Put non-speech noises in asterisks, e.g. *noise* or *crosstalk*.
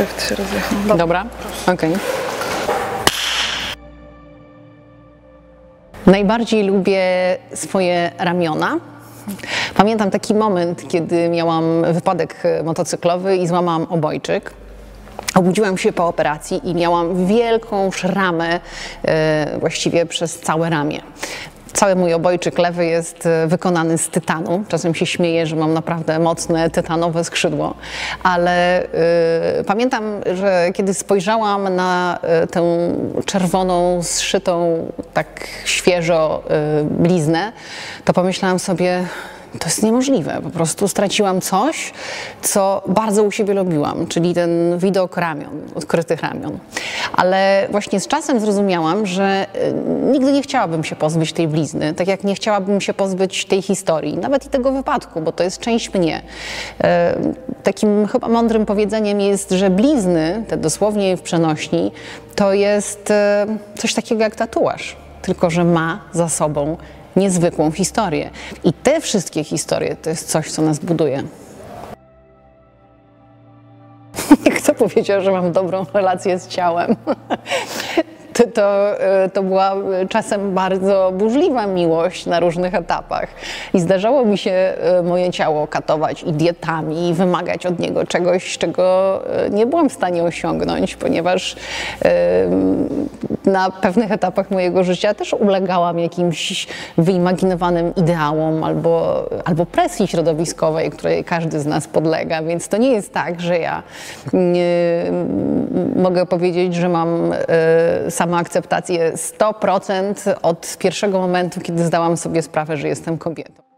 Najpierw trzy razy. Dobra. Dobra, okej. Najbardziej lubię swoje ramiona. Pamiętam taki moment, kiedy miałam wypadek e, motocyklowy i złamałam obojczyk. Obudziłam się po operacji i miałam wielką szramę e, właściwie przez całe ramię. Cały mój obojczyk lewy jest e, wykonany z tytanu. Czasem się śmieję, że mam naprawdę mocne tytanowe skrzydło, ale e, pamiętam, że kiedy spojrzałam na e, tę czerwoną, zszytą tak świeżo e, bliznę, to pomyślałam sobie, to jest niemożliwe. Po prostu straciłam coś, co bardzo u siebie lubiłam, czyli ten widok ramion, odkrytych ramion. Ale właśnie z czasem zrozumiałam, że y, nigdy nie chciałabym się pozbyć tej blizny, tak jak nie chciałabym się pozbyć tej historii, nawet i tego wypadku, bo to jest część mnie. E, Takim chyba mądrym powiedzeniem jest, że blizny, te dosłownie w przenośni, to jest e, coś takiego jak tatuaż, tylko że ma za sobą niezwykłą historię. I te wszystkie historie to jest coś, co nas buduje. *laughs* Kto powiedział, że mam dobrą relację z ciałem? *laughs* To, to, e, to była czasem bardzo burzliwa miłość na różnych etapach. I zdarzało mi się e, moje ciało katować i dietami, i wymagać od niego czegoś, czego e, nie byłam w stanie osiągnąć, ponieważ na pewnych etapach mojego życia też ulegałam jakimś wyimaginowanym ideałom albo, albo presji środowiskowej, której każdy z nas podlega. Więc to nie jest tak, że ja mogę powiedzieć, że mam e, samoakceptację 100% od pierwszego momentu, kiedy zdałam sobie sprawę, że jestem kobietą.